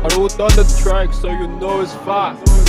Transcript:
I wrote on the track so you know it's fast.